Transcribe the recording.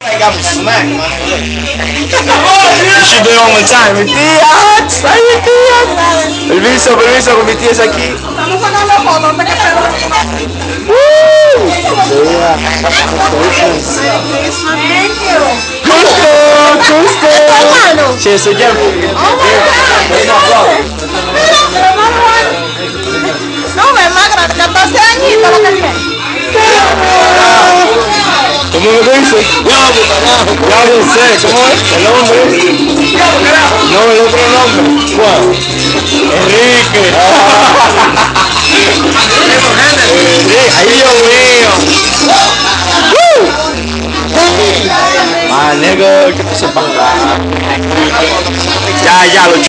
Like I'm a smack, man. Look. She do it all the time. Mi tía, ay mi tía. Permiso, permiso, con mi tía es aquí. Estamos sacando fotos, hombre, pero. Woo! Thank you. Gusto, gusto. Sí, soy yo. Oh my God. ¿Cómo me dice? Ya lo sé, ¿cómo es? El nombre. No, el otro nombre. ¿Cuál? Enrique. Enrique, ay Dios mío. Ah, negro, ¿qué te pasa? Ya, ya, lo